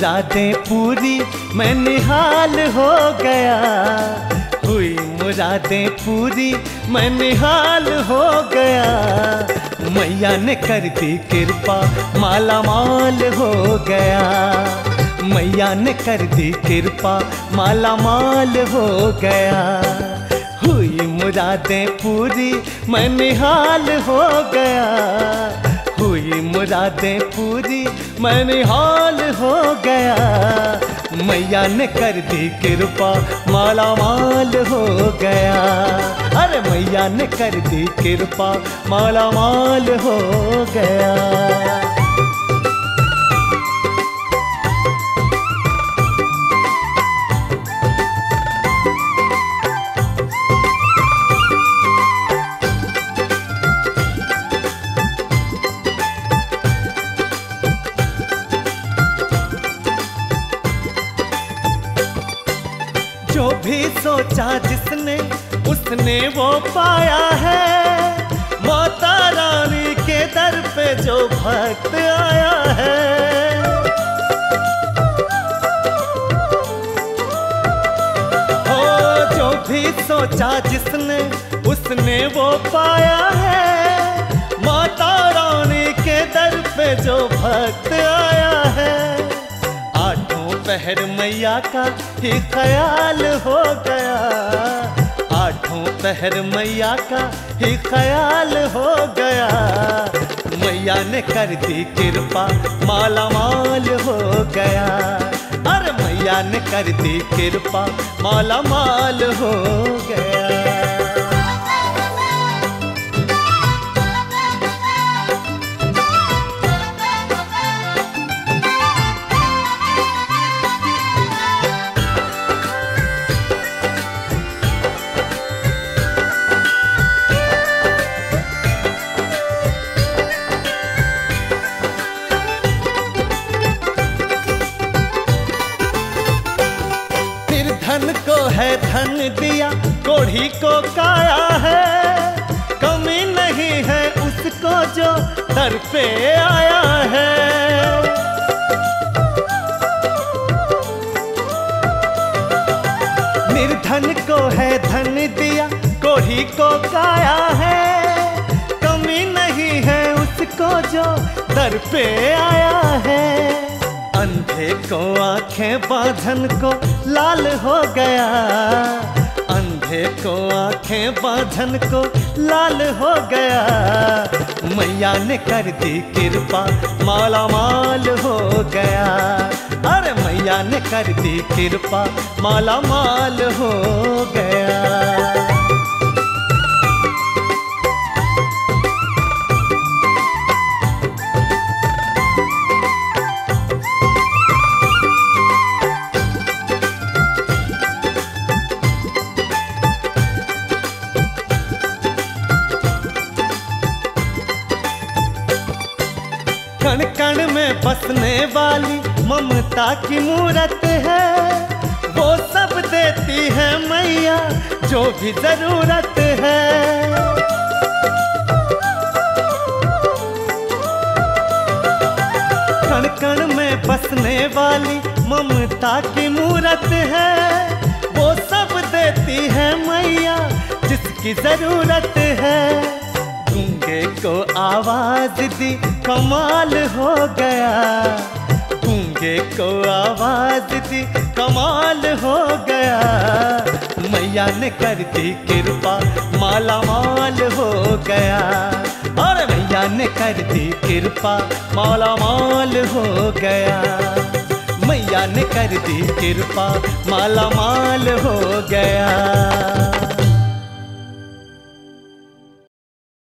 मुरादें पूरी मैं निहाल हो गया। हुई मुरादें पूरी मैं निहाल हो गया। मैया ने कर दी कृपा, माला माल हो गया। मैया ने कर दी कृपा, माला माल हो गया। हुई मुरादें पूरी मैं निहाल हो गया। मुरादें पूरी, मैंने हाल हो गया। मैया ने कर दी कृपा, माला माल हो गया। अरे मैया ने कर दी कृपा, माला माल हो गया। जो भी सोचा जिसने, उसने वो पाया है। माता रानी के दर पे जो भक्त आया है। हो, जो भी सोचा जिसने, उसने वो पाया है। माता रानी के दर पे जो भक्त आया है। पहर मैया का ही ख्याल हो गया। आठों पहर मैया का ही ख्याल हो गया। मैया ने कर दी कृपा, माला माल हो गया। अरे मैया ने कर दी कृपा, माला माल हो गया। है धन दिया, कोढ़ी को काया है। कमी नहीं है उसको जो दर पे आया है। निर्धन को है धन दिया, कोढ़ी को काया है। कमी नहीं है उसको जो दर पे आया है। को, आँखें बांधन को लाल हो गया। अंधे को, आँखें बांधन को लाल हो गया। मैया ने कर दी कृपा, माला माल हो गया। अरे मैया ने कर दी कृपा, माला माल हो गया। कण कण में बसने वाली ममता की मूरत है। वो सब देती है मैया जो भी ज़रूरत है। कण कण में बसने वाली ममता की मूरत है। वो सब देती है मैया जिसकी ज़रूरत को आवाज़ दी, कमाल हो गया। गूँगे को आवाज़ दी, कमाल हो गया। मैया ने कर दी कृपा, माला माल हो गया। और मैया ने कर दी कृपा, माला माल हो गया। मैया ने कर दी कृपा, माला माल हो गया।